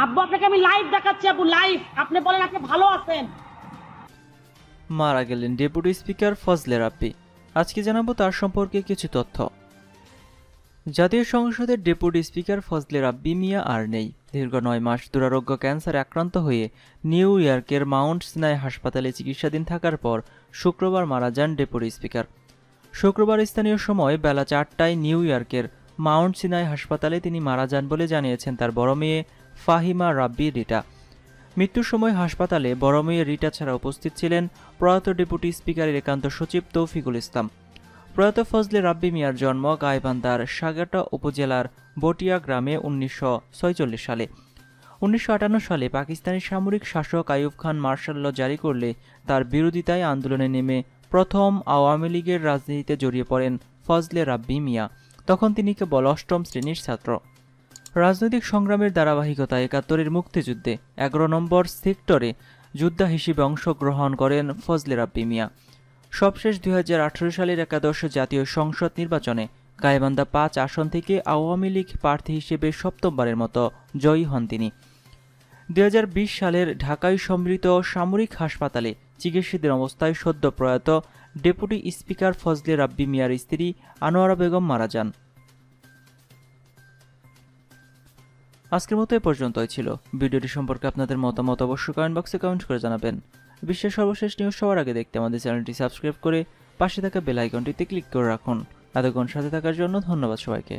আব্বু, আপনাকে আমি লাইভ দেখাচ্ছি, আব্বু লাইভ আপনি বলেন, আপনি ভালো আছেন? মারা গেলেন ডেপুটি স্পিকার ফজলে রাব্বি। আজকে জানাব তার সম্পর্কে কিছু তথ্য। জাতীয় সংসদের ডেপুটি স্পিকার ফজলে রাব্বি মিয়া আর নেই। দীর্ঘ নয় মাস দুরারোগ্য ক্যান্সারে আক্রান্ত হয়ে নিউ ইয়র্কের মাউন্ট সিনাই হাসপাতালে চিকিৎসাধীন থাকার পর শুক্রবার মারা যান ডেপুটি স্পিকার। শুক্রবার স্থানীয় সময় বেলা চারটায় নিউ ইয়র্কের মাউন্ট সিনাই হাসপাতালে তিনি মারা যান বলে জানিয়েছেন তার বড় মেয়ে ফাহিমা রাব্বি, রিটা। মৃত্যুর সময় হাসপাতালে বড় মেয়ে রিটা ছাড়া উপস্থিত ছিলেন প্রয়াত ডেপুটি স্পিকারের একান্ত সচিব তৌফিকুল ইসলাম। প্রয়াত ফজলে রাব্বি মিয়ার জন্ম গাইবান্ধার সাগাটা উপজেলার বটিয়া গ্রামে উনিশশো সালে। উনিশশো আটান্ন সালে পাকিস্তানি সামরিক শাসক আইয়ুব খান মার্শাল ল জারি করলে তার বিরোধিতায় আন্দোলনে নেমে প্রথম আওয়ামী লীগের রাজনীতিতে জড়িয়ে পড়েন ফজলে রাব্বি মিয়া। তখন তিনি কেবল অষ্টম শ্রেণির ছাত্র। রাজনৈতিক সংগ্রামের ধারাবাহিকতা একাত্তরের মুক্তিযুদ্ধে এগারো নম্বর সেক্টরে যোদ্ধা হিসেবে অংশগ্রহণ করেন ফজলে রাব্বি মিয়া। সবশেষ দুই হাজার আঠেরো সালের একাদশ জাতীয় সংসদ নির্বাচনে গাইবান্ধা পাঁচ আসন থেকে আওয়ামী লীগ প্রার্থী হিসেবে সপ্তমবারের মতো জয়ী হন তিনি। দু হাজার বিশ সালের ঢাকায় সমৃদ্ধ সামরিক হাসপাতালে চিকিৎসাধীন অবস্থায় সদ্য প্রয়াত ডেপুটি স্পিকার ফজলে রাব্বি মিয়ার স্ত্রী আনোয়ারা বেগম মারা যান। আজকের মতো এ পর্যন্তই ছিল। ভিডিওটি সম্পর্কে আপনাদের মতামত অবশ্যই কমেন্ট বক্সে কমেন্ট করে জানাবেন। বিশ্বের সর্বশেষ নিউজ সবার আগে দেখতে আমাদের চ্যানেলটি সাবস্ক্রাইব করে পাশে থাকা বেল আইকনটিতে ক্লিক করে রাখুন। এতক্ষণ সাথে থাকার জন্য ধন্যবাদ সবাইকে।